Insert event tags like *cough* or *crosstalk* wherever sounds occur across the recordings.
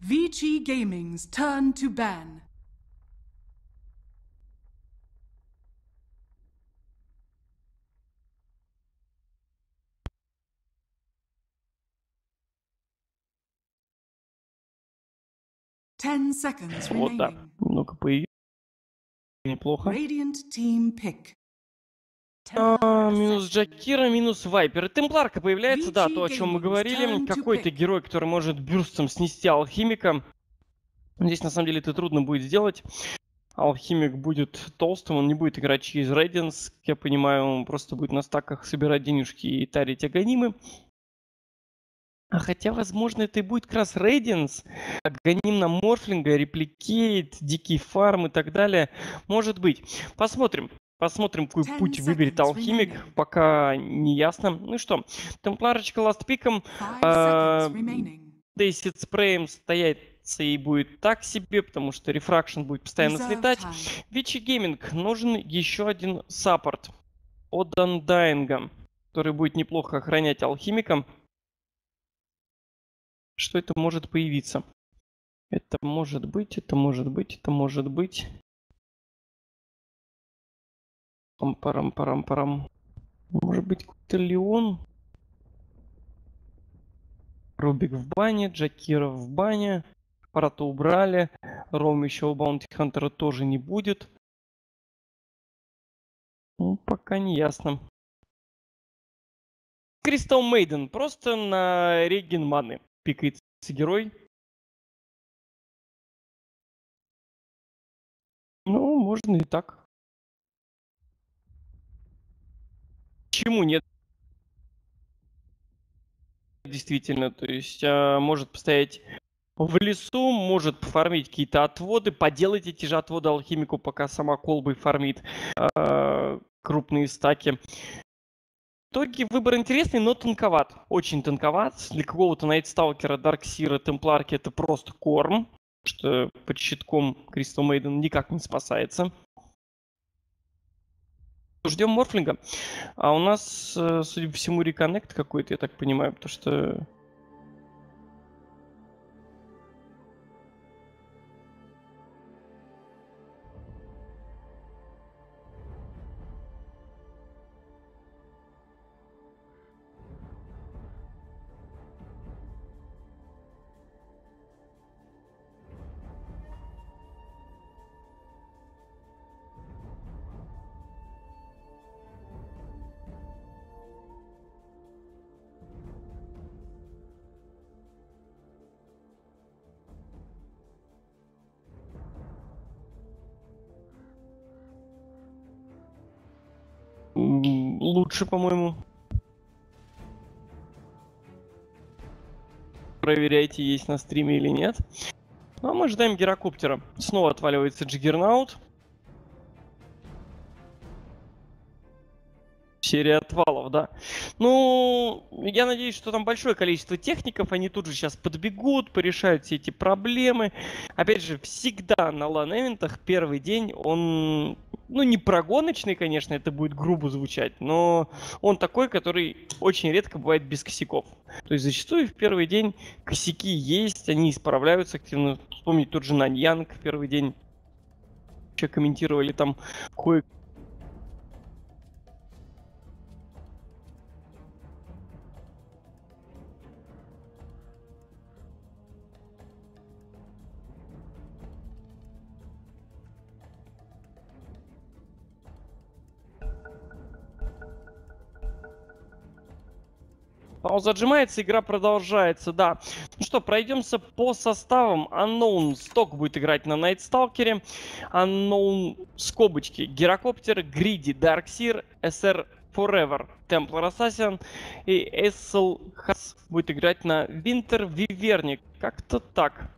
Vici Gaming's turn to ban. Ten seconds Вот так. remaining. Ну-ка, появилось. Неплохо. Radiant team pick. А, минус Джакира, минус Вайпер. И Темпларка появляется, да, то, о чем мы говорили. Какой-то герой, который может бюрстом снести алхимика. Здесь, на самом деле, это трудно будет сделать. Алхимик будет толстым, он не будет играть через Radiance, как я понимаю, он просто будет на стаках собирать денежки и тарить аганимы. А хотя, возможно, это и будет как раз Radiance, аганим на Морфлинга, Replicate, дикий фарм и так далее. Может быть. Посмотрим. Посмотрим, какой путь выберет алхимик, пока не ясно. Ну что, темпларочка ластпиком. Да и Acid спреем стояться и будет так себе, потому что Refraction будет постоянно слетать. Vici Gaming нужен еще один саппорт Андайинга, который будет неплохо охранять алхимика. Что это может появиться? Это может быть, это может быть, это может быть. Пам-парам-парам-парам. Может быть, какой-то Лион? Рубик в бане, Джакира в бане. Аппарата убрали. Ром еще у Баунти Хантера тоже не будет. Ну, пока не ясно. Кристал Мейден. Просто на реген маны пикается герой. Ну, можно и так. Почему нет? Действительно, то есть а, может постоять в лесу, может пофармить какие-то отводы, поделать эти же отводы алхимику, пока сама колбой фармит а, крупные стаки. В итоге выбор интересный, но тонковат. Очень тонковат. Для какого-то Найтсталкера, Дарксира, Темпларки это просто корм. Что под щитком Кристал Мейден никак не спасается. Ждем Морфлинга. А у нас, э, судя по всему, реконнект какой-то, я так понимаю, потому что... Лучше, по-моему. Проверяйте, есть на стриме или нет. Ну, а мы ждаем гирокоптера. Снова отваливается Джиггернаут. Серия отвалов, да. Ну, я надеюсь, что там большое количество техников, они тут же сейчас подбегут, порешают все эти проблемы. Опять же, всегда на лан-эвентах первый день, он, ну, не прогоночный, конечно, это будет грубо звучать, но он такой, который очень редко бывает без косяков. То есть зачастую в первый день косяки есть, они исправляются активно. Вспомнить тот же Наньянг в первый день. Еще комментировали там кое Пауза отжимается, игра продолжается, да. Ну что, пройдемся по составам. Unknown Сток будет играть на Найтсталкере. Unknown скобочки. Герокоптер, Гриди, Дарксир, SR Forever, Templar Assassin и Эссел Хас будет играть на Винтер Виверник. Как-то так.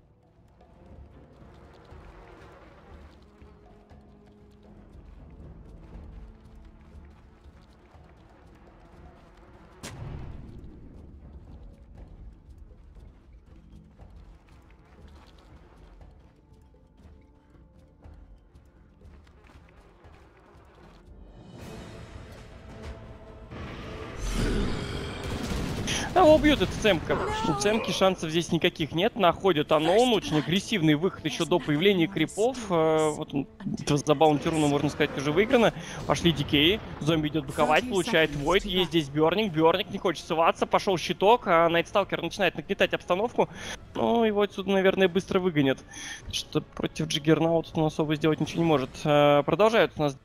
Его убьют, это Цемка. У Цемки шансов здесь никаких нет. Находит Анон, очень агрессивный выход еще до появления крипов. Э, вот он, за Баунтируна, можно сказать, уже выиграно. Пошли дикеи. Зомби идет боковать, получает Войд. Есть здесь Берник. Берник не хочет суваться. Пошел щиток, а Найтсталкер начинает нагнетать обстановку. Ну, его отсюда, наверное, быстро выгонят. Что против Джиггернаута он особо сделать ничего не может. Э, продолжают у нас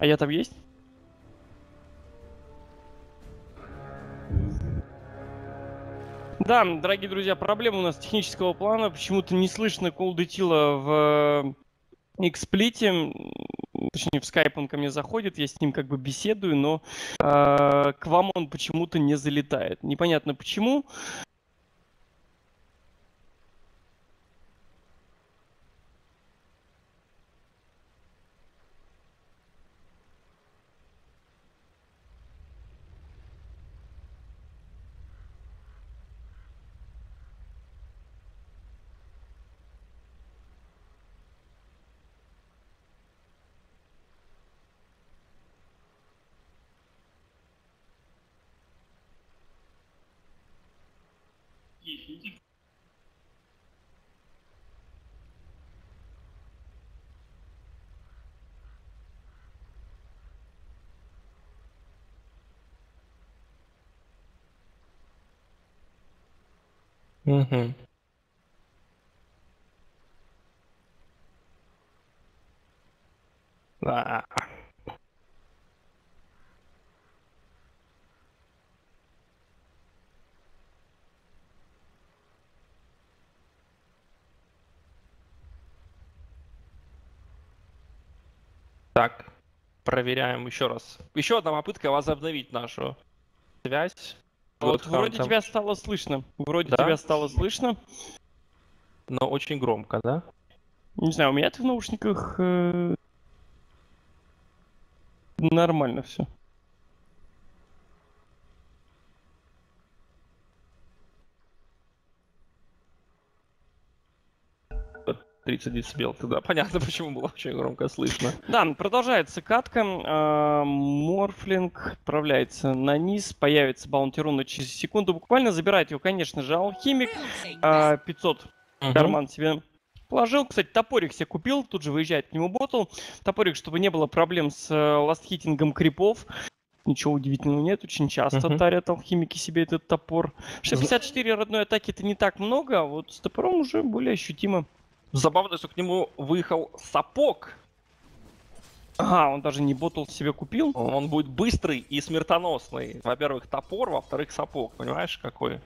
А я там есть? Да, дорогие друзья, проблема у нас технического плана. Почему-то не слышно колдетила в Xsplit. Точнее, в скайп он ко мне заходит, я с ним как бы беседую, но э, к вам он почему-то не залетает. Непонятно почему. Угу. Да. Так, проверяем еще раз. Еще одна попытка возобновить нашу связь. Вот вроде тебя стало слышно. Вроде да? тебя стало слышно. Но очень громко, да? Не знаю, у меня в наушниках э... нормально все. 30 децибел тогда. Понятно, *laughs* почему было очень громко слышно. Да, продолжается катка. А, Морфлинг отправляется на низ. Появится Баунтирун через секунду. Буквально забирает его, конечно же, Алхимик. 500 угу. карман себе положил. Кстати, топорик себе купил. Тут же выезжает к нему ботл. Топорик, чтобы не было проблем с э, ластхитингом крипов. Ничего удивительного нет, очень часто uh-huh. тарят алхимики себе этот топор. 64 родной атаки это не так много, а вот с топором уже более ощутимо. Забавно, что к нему выехал сапог. Ага, он даже не ботл себе купил. Он будет быстрый и смертоносный. Во-первых, топор, во-вторых, сапог. Понимаешь, какой?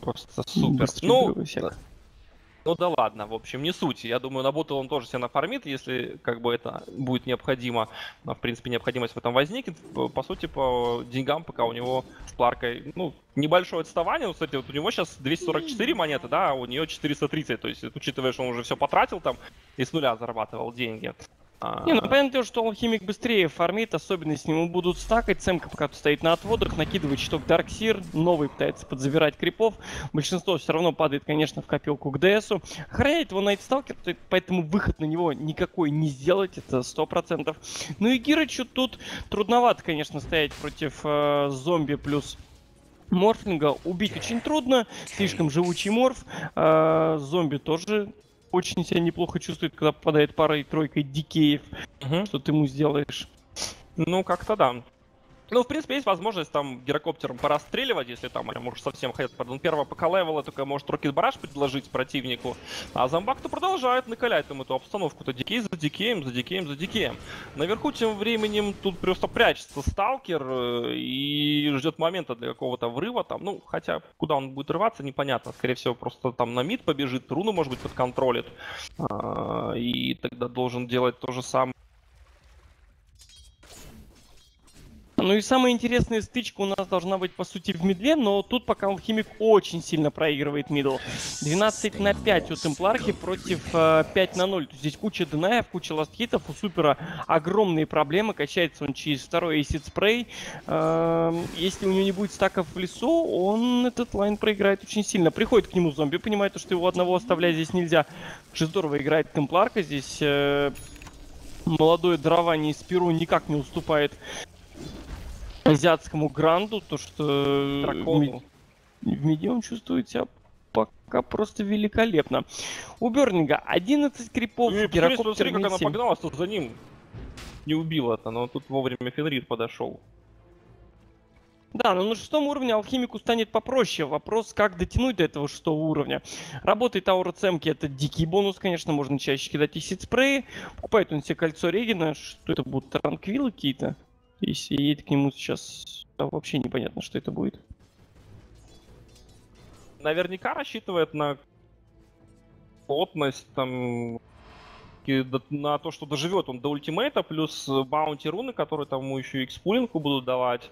Просто супер. Быстрый ну, ну да ладно, в общем, не суть. Я думаю, на боту он тоже себя нафармит, если как бы это будет необходимо. В принципе, необходимость в этом возникнет. По сути, по деньгам, пока у него с Пларкой, ну, небольшое отставание. Ну, кстати, вот у него сейчас 244 монеты, да, а у нее 430. То есть, учитывая, что он уже все потратил там и с нуля зарабатывал деньги. Не, ну понятно, что алхимик быстрее фармит, особенно если ему будут стакать. Цемка пока тут стоит на отводах, накидывает щиток Дарксир, новый пытается подзавирать крипов. Большинство все равно падает, конечно, в копилку к ДСу. Охраняет его Найтсталкер, поэтому выход на него никакой не сделать, это сто процентов. Ну и Гирычу тут трудновато, конечно, стоять против э, зомби плюс Морфлинга убить очень трудно, слишком живучий морф. Э, зомби тоже очень себя неплохо чувствует, когда попадает парой-тройкой дикеев. Угу. Что ты ему сделаешь? Ну, как-то да. Ну, в принципе, есть возможность там гирокоптером порастреливать, если там они, может, совсем хотят. Пардон, первого пока левела только может Рокет Бараш предложить противнику. А зомбак-то продолжает накалять там эту обстановку-то дикей за дикеем, за дикеем, за дикеем. Наверху тем временем тут просто прячется сталкер э, и ждет момента для какого-то врыва там. Ну, хотя куда он будет рваться, непонятно. Скорее всего, просто там на мид побежит, руну, может быть, подконтролит. А, и тогда должен делать то же самое Ну и самая интересная стычка у нас должна быть, по сути, в мидле, но тут пока Алхимик очень сильно проигрывает мидл. 12 на 5 у Темпларки против э, 5 на 0. Здесь куча денаев, куча ластхитов, у Супера огромные проблемы, качается он через второй Acid Spray. Э, если у него не будет стаков в лесу, он этот лайн проиграет очень сильно. Приходит к нему зомби, понимает, что его одного оставлять здесь нельзя. Очень здорово играет Темпларка здесь. Э, молодое дарование из Перу никак не уступает азиатскому гранду, то что Дракону. в меди он чувствует себя пока просто великолепно. У Бернинга 11 крипов, и гирокоптер смотри, как она мид 7. погналась тут за ним. Не убила это, но тут вовремя Фенрир подошел. Да, но на шестом уровне алхимику станет попроще. Вопрос, как дотянуть до этого шестого уровня. Работает аура цемки, это дикий бонус, конечно, можно чаще кидать и спреи. Покупает он себе кольцо Регина, что это будут транквилы какие-то. Если едет к нему сейчас, да, вообще непонятно, что это будет. Наверняка рассчитывает на плотность, там, на то, что доживет он до ультимейта, плюс э, баунти руны, которые там ему еще и экспулинку будут давать.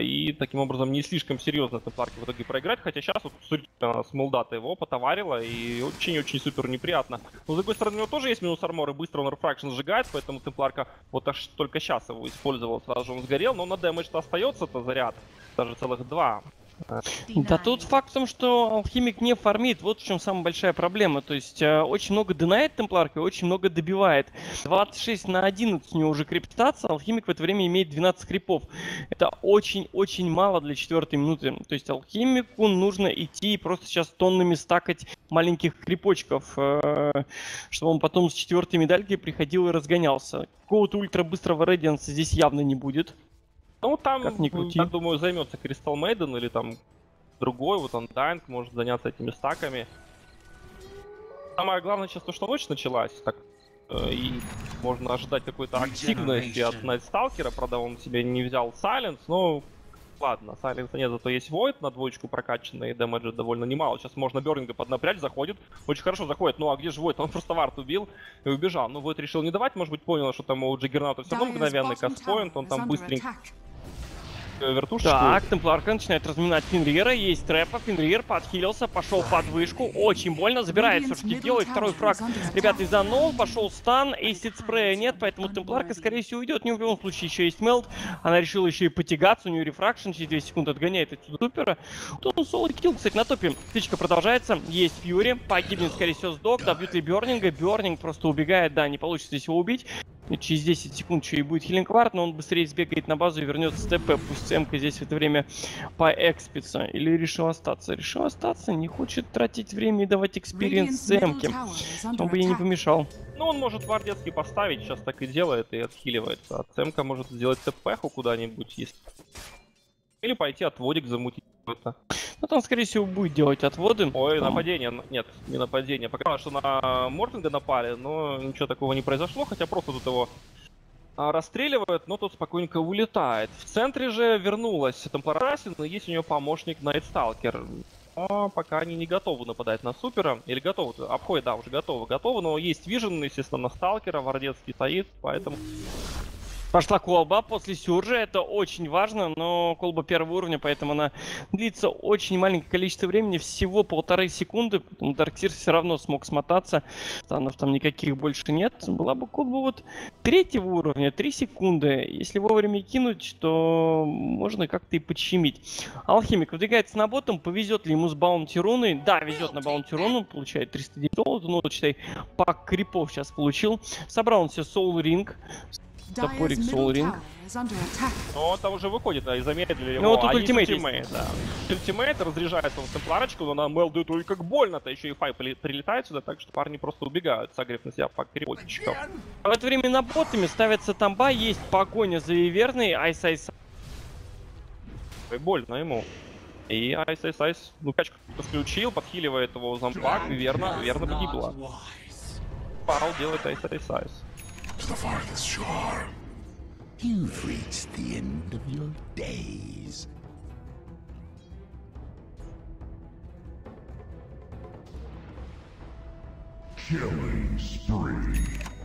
И таким образом не слишком серьезно Темпларке в итоге проиграть, хотя сейчас вот смотрите, с Молдата его потоварила и очень-очень супер неприятно. Но с другой стороны, у него тоже есть минус армор, и быстро он рефракшн сжигает, поэтому Темпларка вот аж только сейчас его использовал, сразу же он сгорел, но на дэмэдж-то остается-то заряд, даже целых два. Да тут факт в том, что алхимик не фармит, вот в чем самая большая проблема. То есть э, очень много динает темпларка и очень много добивает. 26 на 11 у него уже криптация, алхимик в это время имеет 12 крипов. Это очень-очень мало для четвертой минуты. То есть алхимику нужно идти и просто сейчас тоннами стакать маленьких крипочков, э, чтобы он потом с четвертой медалькой приходил и разгонялся. Какого-то ультра быстрого редианса здесь явно не будет. Ну, там, Как ни крути. я думаю, займется Кристал Мейден или там другой, вот он Дайнг может заняться этими стаками. Самое главное сейчас то, что ночь началась, так э, и можно ожидать какой-то активности от Найтсталкера, правда он себе не взял Сайленс, но ладно, Сайленса нет, зато есть Войд на двоечку прокачанный, и дэмэджа довольно немало. Сейчас можно Бернинга поднапрячь, заходит, очень хорошо заходит, ну а где же Войд? Он просто вард убил и убежал. Ну Войд решил не давать, может быть понял, что там у Джиггерната все равно мгновенный кастпоинт, он там быстренько вертушечку. Так, Темпларка начинает разминать Фенрира, есть трэпа, Фенрир подхилился, пошел под вышку, очень больно, забирает все-таки, делает второй фраг. Ребята, из Unknown, пошел стан, эйсид спрея нет, поэтому Темпларка, скорее всего, уйдет. Не в любом случае, еще есть мелт. Она решила еще и потягаться, у нее рефракшн, через 2 секунды отгоняет отсюда супера. Тут он solo kill, кстати, на топе. Стычка продолжается, есть Фьюри, погибнет, скорее всего, сдох, добьют ли Бернинга, Бернинг просто убегает, да, не получится здесь его убить. Через 10 секунд еще и будет Healing Ward, но он быстрее сбегает на базу и вернется с ТП. Пусть ЦМка здесь в это время поэкспится. Или решил остаться? Решил остаться, не хочет тратить время и давать experience ЦМке. Он бы ей не помешал. Ну, он может вардецкий поставить, сейчас так и делает, и отхиливается. А ЦМка может сделать ТПху куда-нибудь, если... Или пойти отводик замутить какой-то. Ну, там, скорее всего, будет делать отводы. Ой, Там- нападение. Нет, не нападение. Пока что на Мортинга напали, но ничего такого не произошло, хотя просто тут его расстреливают, но тот спокойненько улетает. В центре же вернулась Темпларасин, но есть у нее помощник Найтсталкер. Но пока они не готовы нападать на Супера. Или готовы? Обходят, да, уже готовы, готовы, но есть Вижен, естественно, на Сталкера, Вардецкий стоит, поэтому... Пошла колба после сюржа, это очень важно, но колба первого уровня, поэтому она длится очень маленькое количество времени, всего полторы секунды, поэтому Dark Seer все равно смог смотаться, станов там никаких больше нет. Была бы колба вот третьего уровня, 3 секунды, если вовремя кинуть, то можно как-то и подщемить. Алхимик выдвигается на bottom, повезет ли ему с баунти руной? Да, везет на баунти руну, получает 309 золота, ну, считай, пак крипов сейчас получил. Собрал он себе соул ринг, Топорик Soul Ring. Но там уже выходит, да, и замедлили его. Ну, вот тут А ультимейт ультимейт, да. Ультимейт, разряжается он темпларочку, но на Мелду ой, как больно-то, еще и фай при- прилетает сюда, так что парни просто убегают, согрев на себя пак переводчиков. А В это время на ботами ставится тамба, есть погоня за Виверной, Айс Айс больно ему. И Айс Айс Айс, ну качку включил, подхиливает его зомбак, и верно, верно погибла. Парл делает Айс Айс Айс. To the farthest shore. You've reached the end of your days. Killing spree.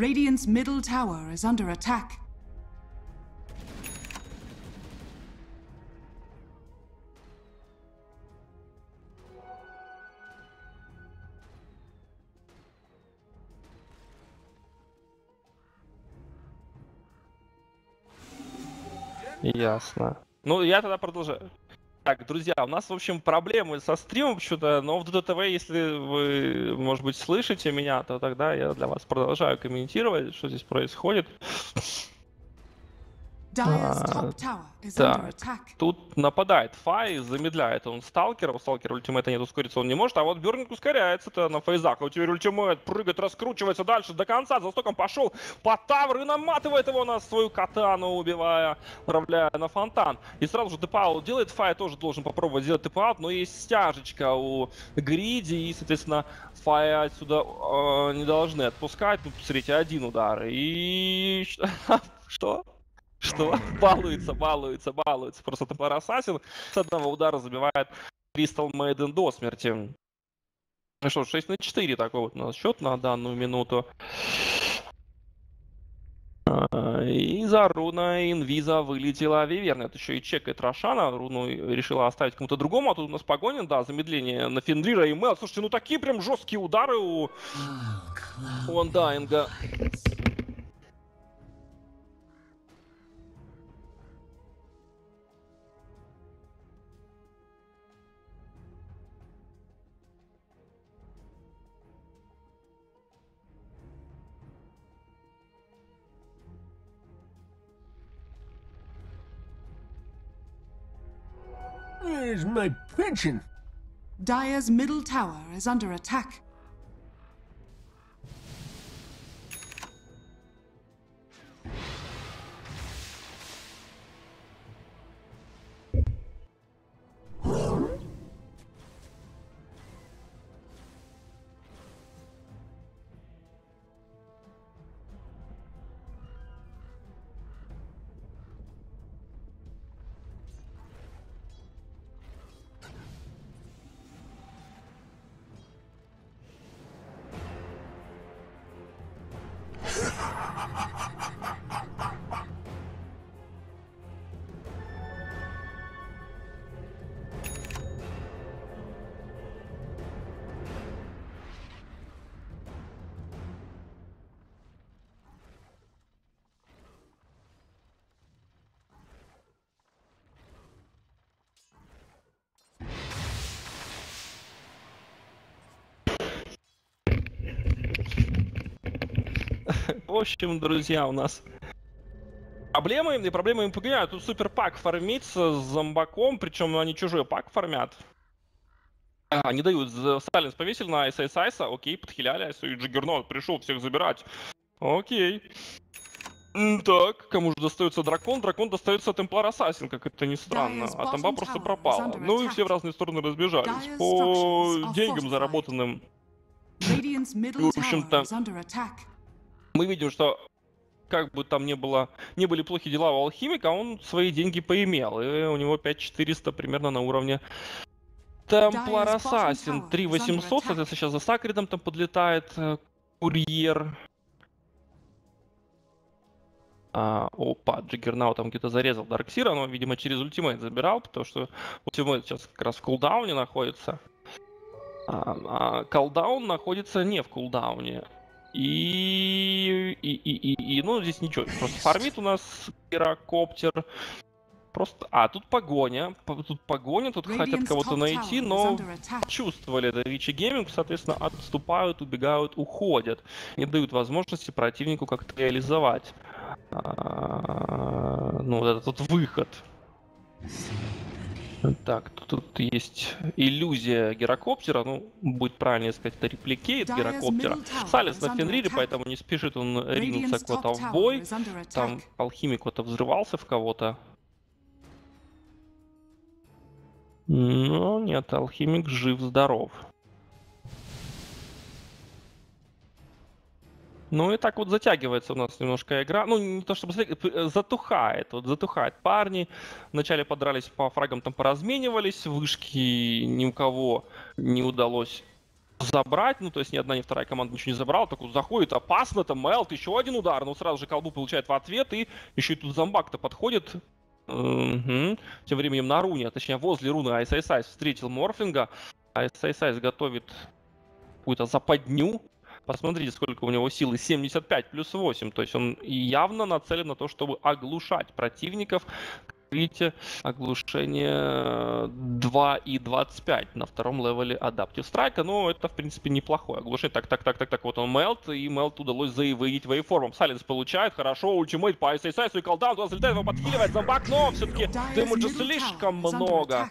Radiant's middle tower is under attack. Ясно. Ну, я тогда продолжаю. Так, друзья, у нас, в общем, проблемы со стримом почему-то, но в ДТВ, если вы, может быть, слышите меня, то тогда я для вас продолжаю комментировать, что здесь происходит. А, Так, тут нападает Фай, замедляет он сталкера, у сталкера ультимейта нет, ускориться он не может, а вот Бёрнинг ускоряется-то на фейзах, а вот теперь ультимейт прыгает, раскручивается дальше. До конца, за стоком пошел по тавру и наматывает его на свою катану, убивая, отправляя на фонтан. И сразу же тп делает, Фай тоже должен попробовать сделать тп но есть стяжечка у Гриди, и, соответственно, Фай отсюда э, не должны отпускать, тут, смотрите, один удар, и... *laughs* Что? Что? *laughs* Балуется, балуется, балуется. Просто топор Ассасин с одного удара забивает Кристал Мейден до смерти. Ну что, 6 на 4 такой вот у нас счет на данную минуту. А, И за руна инвиза вылетела Виверна. Это еще и чекает Рошана. Руну решила оставить кому-то другому. А тут у нас погонен, да, замедление на Фендрира и Мел. Слушайте, ну такие прям жесткие удары у, у Андайнга. Where's my pension? Dyer's middle tower is under attack. В общем, друзья, у нас проблемы, и проблемы МПГ, а тут супер пак фармится с зомбаком, причем они чужой пак фармят. А, Они дают, за- Сталин повесили на Айса Айса, окей, подхиляли Айсу, и Джиггернот пришел всех забирать. Окей. Так, кому же достается дракон? Дракон достается Темплар Ассасин, как это ни странно. А Тамба просто пропала. Ну и все в разные стороны разбежались. По деньгам, заработанным, в общем-то, мы видим, что как бы там не было, не были плохи дела у алхимика, он свои деньги поимел. И у него 5400 примерно на уровне Темплар Ассасин. tower is 3800, under соответственно, сейчас за Сакридом там подлетает э, курьер. А, опа, Джиггернаут там где-то зарезал Дарксира, но, видимо, через ультимейт забирал, потому что ультимейт сейчас как раз в кулдауне находится. А, а колдаун находится не в кулдауне. И, и, и, и, и, ну, здесь ничего, просто фармит у нас гирокоптер. Просто, а, тут погоня, по- тут погоня, тут хотят кого-то найти, но чувствовали это Вичи Гейминг, соответственно, отступают, убегают, уходят. Не дают возможности противнику как-то реализовать. а, ну, вот этот выход. Так, тут, есть иллюзия гирокоптера, ну, будет правильнее сказать, это репликейт гирокоптера. Салис на Фенрире, поэтому не спешит он ринуться куда-то top в бой. Там алхимик вот взрывался в кого-то. Но нет, алхимик жив-здоров. Ну и так вот затягивается у нас немножко игра. Ну, не то чтобы э, затухает. Вот затухает. Парни вначале подрались по фрагам, там поразменивались. Вышки ни у кого не удалось забрать. Ну, то есть ни одна, ни вторая команда ничего не забрала. Так вот заходит опасно, там Мелт, еще один удар. Но сразу же колбу получает в ответ. И еще и тут зомбак-то подходит. Мгм. Тем временем на руне, а точнее возле руны Айс встретил Морфлинга. Айс готовит какую-то западню. Посмотрите, сколько у него силы. 75 плюс 8. То есть он явно нацелен на то, чтобы оглушать противников. Видите, оглушение 2 и 25 на втором левеле Adaptive Strike. Ну, это, в принципе, неплохое оглушение. Так, так, так, так, так. Вот он мелт, и мелт удалось заявить вейформом. Сайленс получает, хорошо, ультимейт по ISIS, и колдаун туда залетает, его подхиливает зомбак, но все-таки дэмэджа слишком много.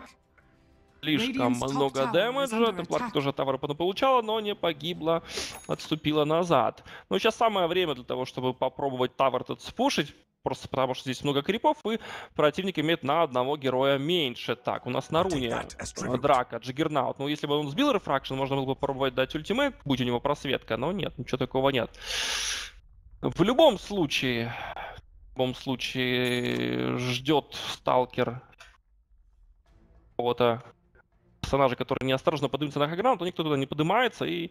Слишком много дэмэджа. Темпларка тоже тавр получала, но не погибла, отступила назад. Но сейчас самое время для того, чтобы попробовать тавр этот спушить. Просто потому, что здесь много крипов, и противник имеет на одного героя меньше. Так, у нас на руне э, драка, Джиггернаут. Ну, если бы он сбил рефракшн, можно было бы попробовать дать ультимейт, будь у него просветка, но нет, ничего такого нет. В любом случае, в любом случае, ждет сталкер какого-то персонажа, который неосторожно поднимется на хаграунд, то никто туда не поднимается, и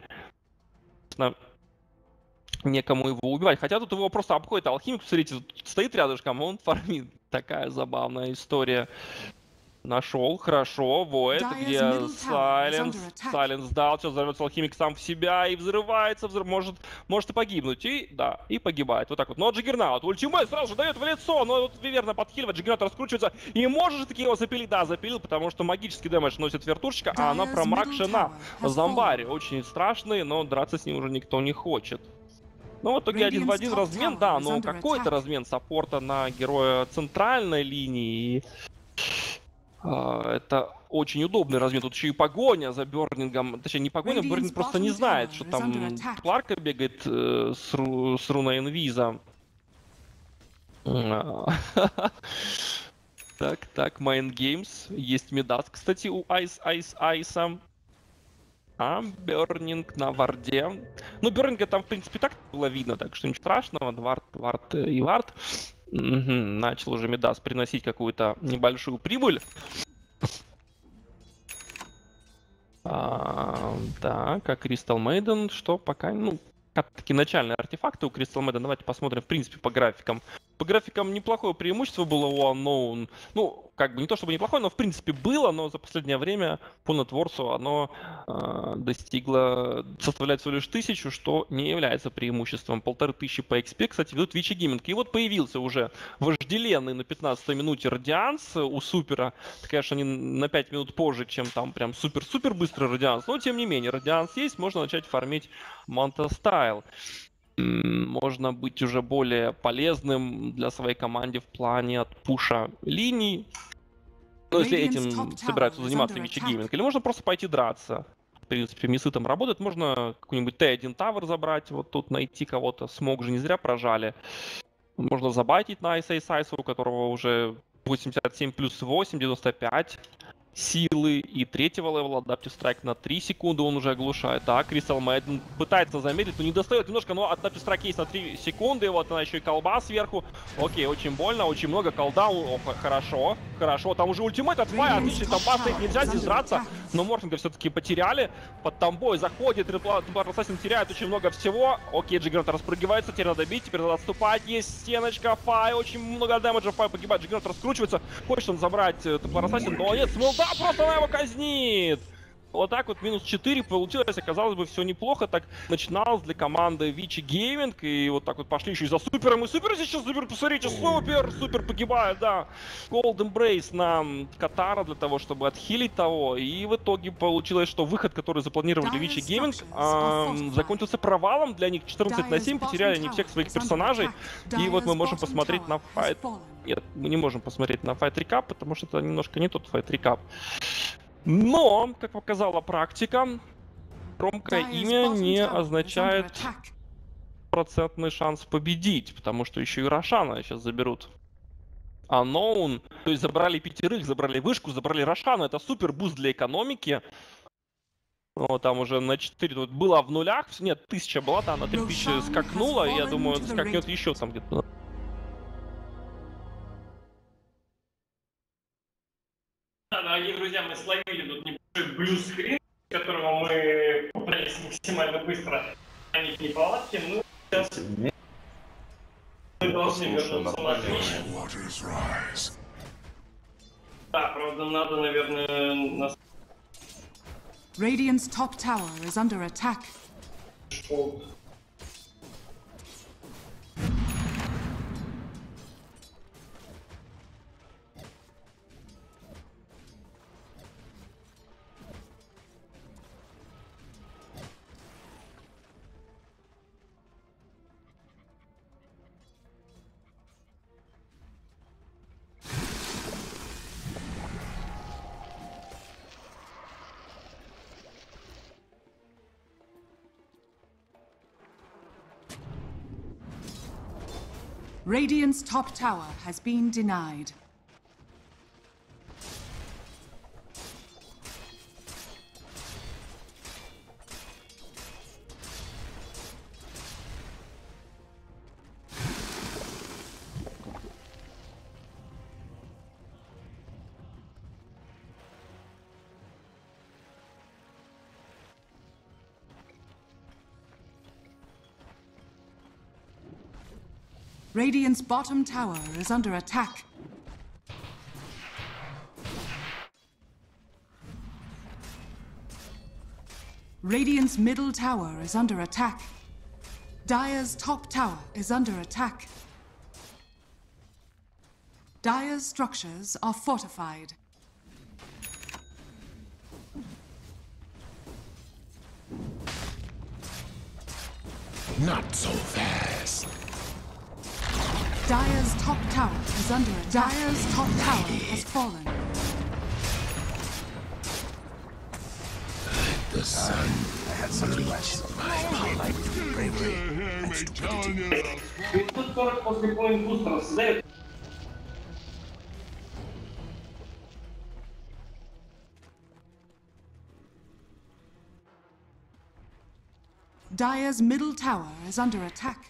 некому его убивать. Хотя тут его просто обходит алхимик, смотрите, стоит рядышком, он фармит. Такая забавная история. Нашел, хорошо, войд, где Silence. Silence дал, сейчас взорвется алхимик сам в себя и взрывается, взрыв, может, может и погибнуть, и, да, и погибает, вот так вот. Но Джиггернаут, ultimate сразу же дает в лицо, но вот Виверна подхиливает, Джиггернаут раскручивается, и может же таки его запилить, да, запилил, потому что магический damage носит вертушечка, а она промакшена. Зомбари очень страшный, но драться с ним уже никто не хочет. Ну, в итоге один в один размен, да, но какой-то размен саппорта на героя центральной линии. И, это очень удобный размен. Тут еще и погоня за Бернингом. Точнее, не погоня, Бернинг просто не знает, что там. Кларка бегает э, с, ру, с руной инвиза. А. *laughs* Так, так, Mind Games. Есть Медас, кстати, у Айс Айс Айса. А Бернинг на варде. Ну, Бернинга там, в принципе, так было видно, так что ничего страшного. Вард, вард э, и вард. Мгм, Начал уже Медас приносить какую-то небольшую прибыль. А, так, а Crystal Maiden, что пока, ну, такие начальные артефакты у Crystal Maiden. Давайте посмотрим, в принципе, по графикам. По графикам неплохое преимущество было у Unknown. Ну, как бы не то чтобы неплохое, но в принципе было, но за последнее время по нетворсу оно э, достигло, составляет всего лишь тысячу, что не является преимуществом. Полторы тысячи по XP, кстати, ведут Вичи Гейминг. И вот появился уже вожделенный на 15 минуте Радианс у Супера. Конечно, не на 5 минут позже, чем там прям супер-супер быстрый Радианс, но тем не менее, Радианс есть, можно начать фармить Манта Стайл можно быть уже более полезным для своей команде в плане отпуша линий. Ну, если этим собираются заниматься under Вичи attack. Гейминг. Или можно просто пойти драться. В принципе, Мисы там работают. Можно какой-нибудь Т1 тавер забрать, вот тут найти кого-то. Смог же не зря прожали. Можно забайтить на Сайса, у которого уже 87 плюс 8, 95 силы. И третьего левела Adaptive Strike на 3 секунды он уже оглушает. Да, Кристал Мэдден пытается замедлить, но не достает немножко, но Adaptive Strike есть на 3 секунды. Вот она еще и колба сверху. Окей, очень больно, очень много колда. О, хорошо, хорошо. Там уже ультимейт от Фая, отличный там стоит, нельзя здесь драться. Но Морфинга все-таки потеряли. Под тамбой заходит, Темплар Ассасин теряет очень много всего. Окей, Джиггернат распрыгивается, теперь надо бить, теперь надо отступать. Есть стеночка, Фай, очень много дэмэджа, Фай погибает, Джиггернат раскручивается. Хочет он забрать Темплар Ассасин, но нет, смолда просто она его казнит. Вот так вот, минус 4 получилось, оказалось бы, все неплохо. Так начиналось для команды Vici Gaming. И вот так вот пошли еще и за супером. И супер сейчас, супер, посмотрите, супер, супер погибает, да. Cold Embrace на Катара для того, чтобы отхилить того. И в итоге получилось, что выход, который запланировали Vici Gaming, эм, закончился провалом для них. 14 на 7, потеряли они всех своих персонажей. И вот мы можем посмотреть на fight. Нет, мы не можем посмотреть на fight recap, потому что это немножко не тот fight recap. Но, как показала практика, громкое имя не означает процентный шанс победить, потому что еще и Рошана сейчас заберут. Unknown, то есть забрали пятерых, забрали вышку, забрали Рошану, это супер буст для экономики. Вот, там уже на 4, вот было в нулях, нет, тысяча была, там на 3000 скакнула, и я думаю, скакнет еще там где-то дорогие друзья, мы словили тут небольшой блюз-скрин, которого мы попытались максимально быстро хранить неполадки. Ну, сейчас мы должны вернуться на Twitch. Да, правда, надо, наверное, нас... Radiant's top tower is under attack. Radiant's top tower has been denied. Radiant's bottom tower is under attack. Radiant's middle tower is under attack. Dire's top tower is under attack. Dire's structures are fortified. Not so fast. Dire's top tower is under attack. Dire's top tower has fallen. The sun bleach my mind. Bravery and stupidity. 540 после поинт бустера создает. Dire's middle tower is under attack.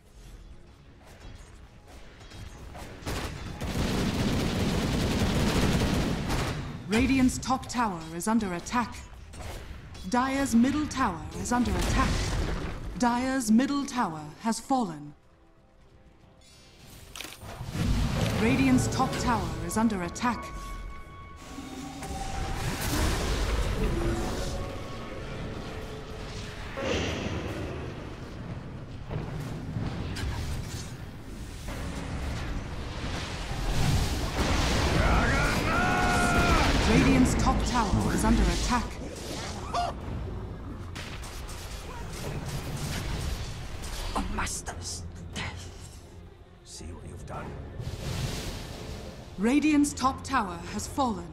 Radiant's top tower is under attack. Dire's middle tower is under attack. Dire's middle tower has fallen. Radiant's top tower is under attack. Tower has fallen.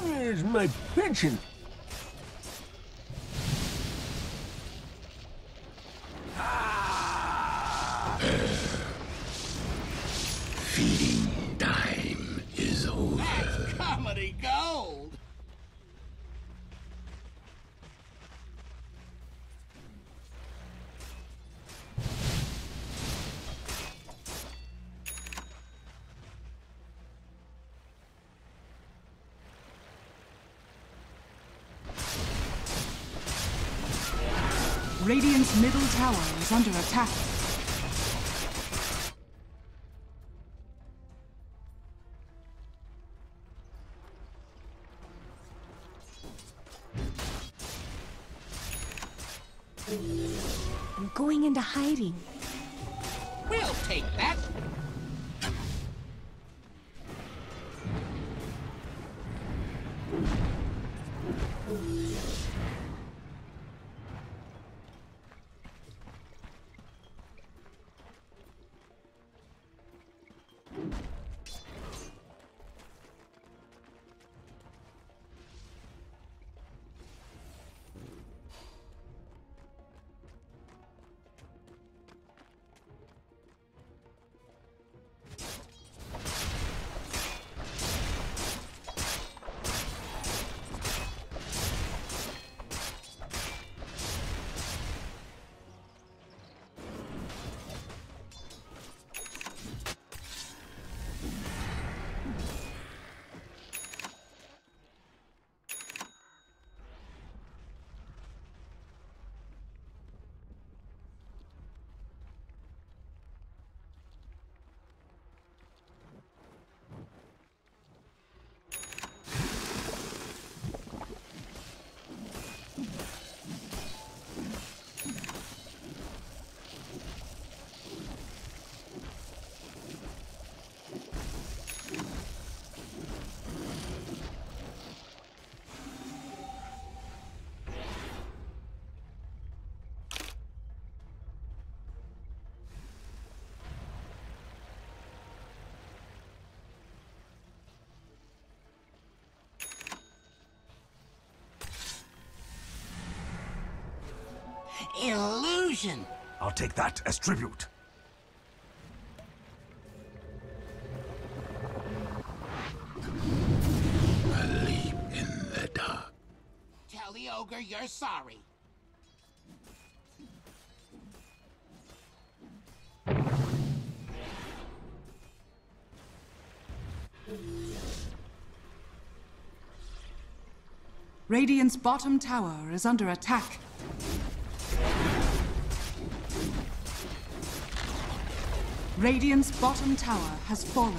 Where's my pension? Radiant's middle tower is under attack. I'm going into hiding. We'll take that! illusion. I'll take that as tribute. A leap in the dark. Tell the ogre you're sorry. Radiant's bottom tower is under attack. Radiant's bottom tower has fallen.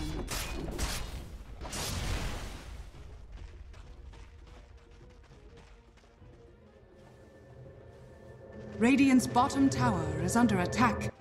Radiant's bottom tower is under attack.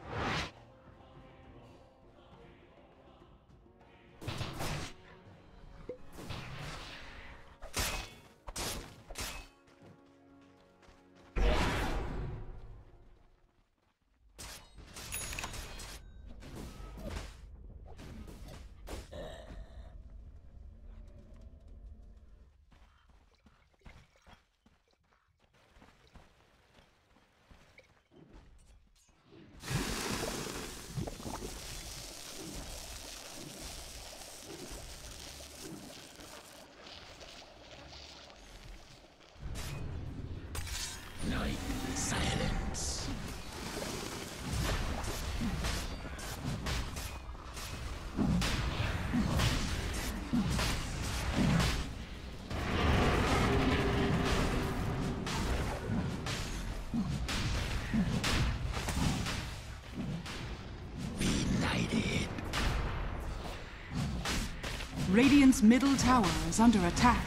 Middle tower is under attack.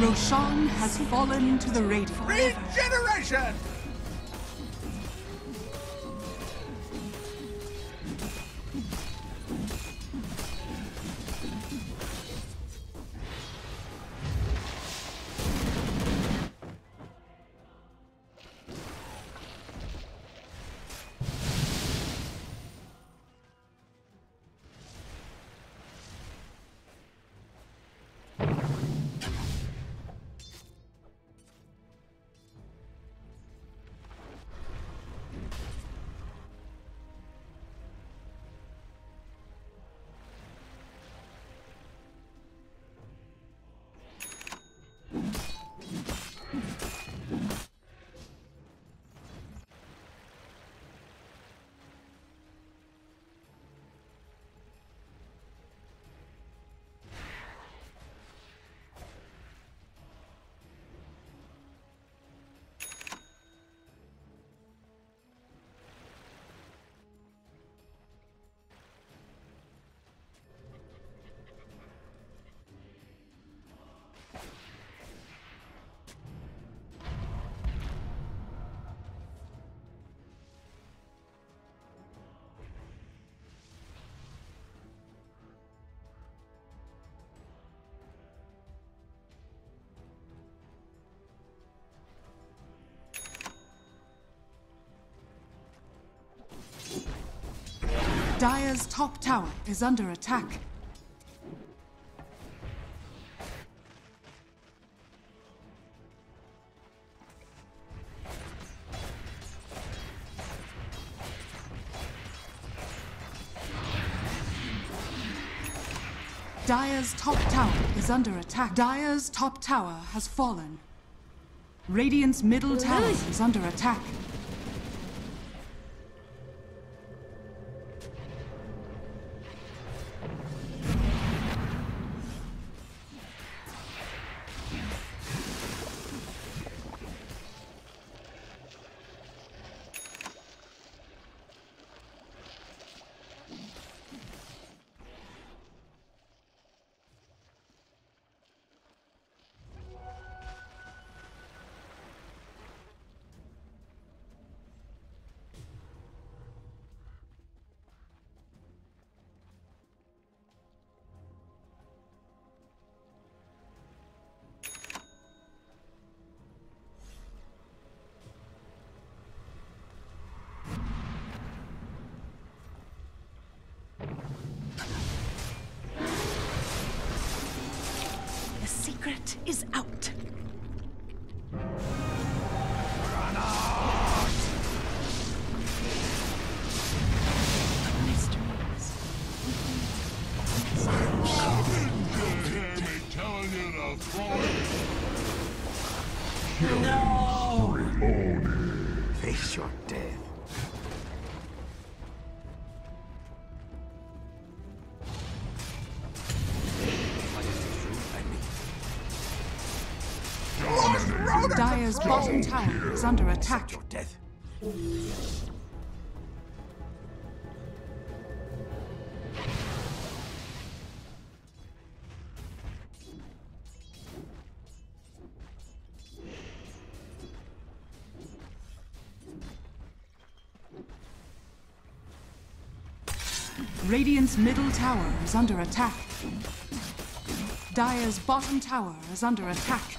Roshan has fallen to the Radiant. Regeneration! Dire's top tower is under attack. Dire's top tower is under attack. Dire's top tower has fallen. Radiant's middle tower is under attack. Bottom tower is under attack. Your death. Radiant's middle tower is under attack. Dire's bottom tower is under attack.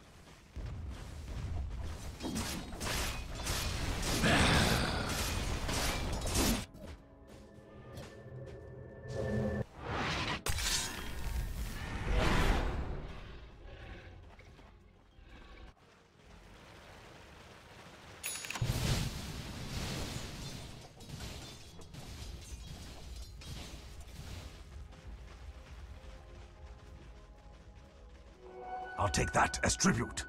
I'll take that as tribute.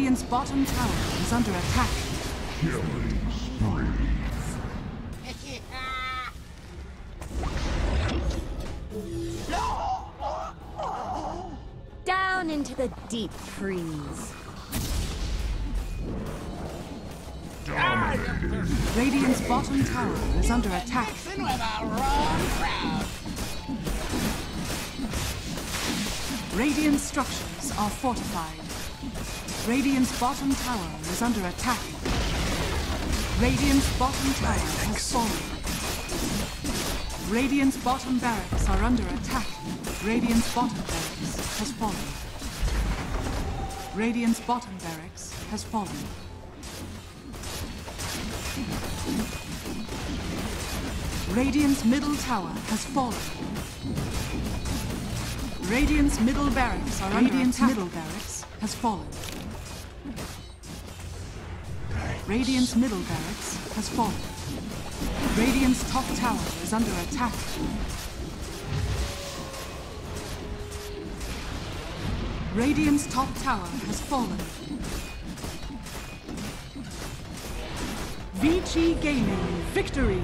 Radiant's bottom tower is under attack. *laughs* Down into the deep freeze. Radiant's bottom tower is under attack. Messing with a wrong crowd. Radiant structures are fortified. Radiant's bottom tower is under attack. Radiant's bottom tower has fallen. Radiant's bottom barracks are under attack. Radiant's bottom barracks has fallen. Radiant's bottom barracks has fallen. Radiant's middle tower has fallen. Radiant's middle barracks are under Radiant's middle barracks has fallen. Radiant's middle barracks has fallen. Radiant's top tower is under attack. Radiant's top tower has fallen. Vici Gaming victory!